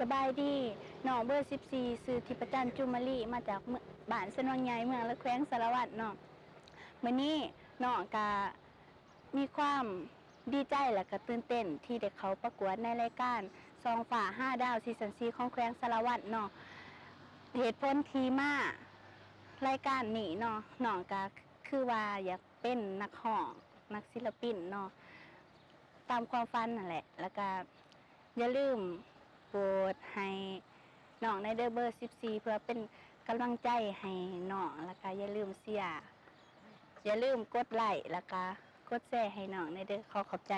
สบายดีหนองเบอร์ 14ซื้อทิพจันทร์จุมารีมาจากบ้านสนวนใหญ่เมืองและแขวงสารวัตรเนาะมื้อนี้นองก็มีความดีใจและก็ตื่นเต้นที่ได้เขาประกวดในรายการซองฝ่า5ดาวซีซั่น4ของแขวงสารวัตรเนาะเหตุผลที่มารายการนี้เนาะน้องก็คือว่าอยากเป็นนักร้องนักศิลปินเนาะตามความฝันนั่นแหละ แล้วก็อย่าลืม โปรดให้น้องในเดอเบอร์ 14 เพื่อเป็นกำลังใจให้น้องแล้วก็อย่าลืมเสียอย่าลืมกดไลค์แล้วก็กดแชร์ให้น้องในเด้อขอขอบใจ